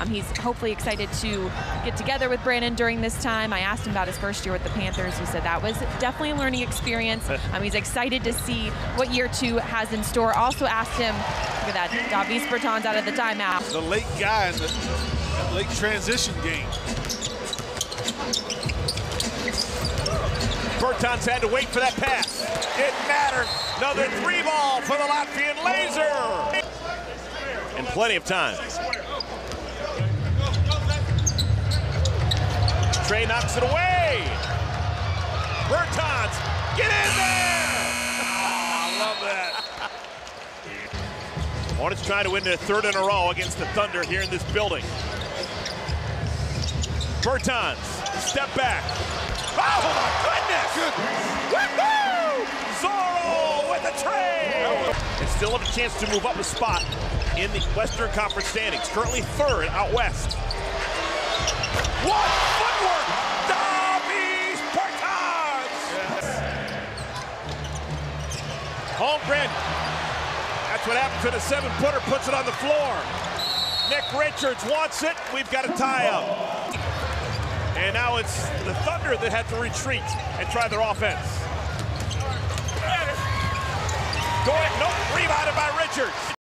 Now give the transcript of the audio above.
Um, he's hopefully excited to get together with Brandon during this time. I asked him about his first year with the Panthers. He said that was definitely a learning experience. Um, he's excited to see what year two has in store. Also asked him, look at that, Davis Bertans out of the timeout. The late guy in the late transition game. Bertans had to wait for that pass. Didn't matter. Another three ball for the Latvian laser. And plenty of time. Trey knocks it away. Bertans, get in there! Oh, I love that. Hornets trying to win their third in a row against the Thunder here in this building. Bertans, step back. Oh my goodness! Woohoo! Zorro with the trade! And still have a chance to move up a spot in the Western Conference standings. Currently third out west. What footwork! Davis Bertans! Holmgren. That's what happened to the seven-footer. Puts it on the floor. Nick Richards wants it. We've got a tie-up. And now it's the Thunder that had to retreat and try their offense. Going, nope, rebounded by Richards.